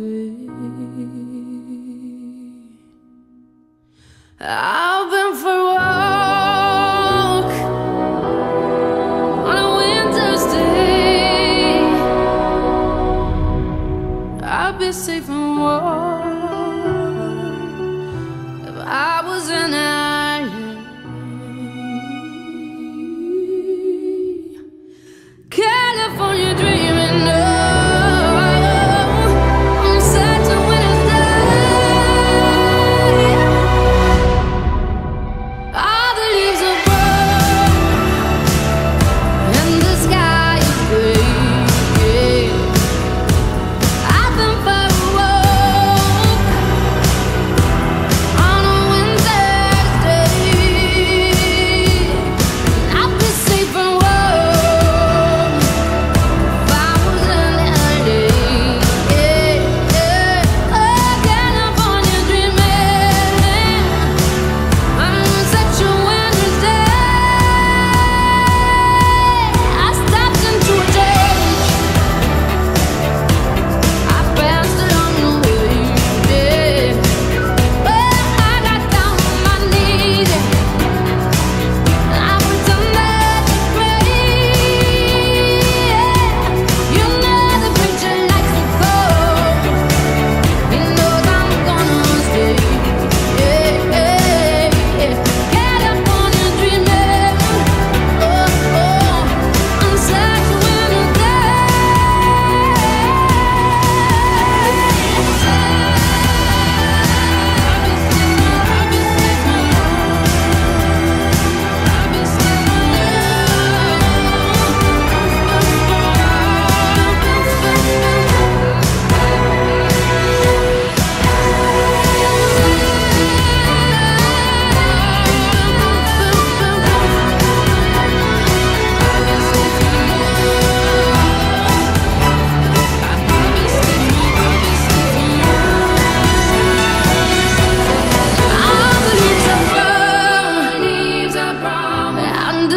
I've been for a walk on a winter's day. I'll be safe and warm.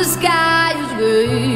the sky is gray.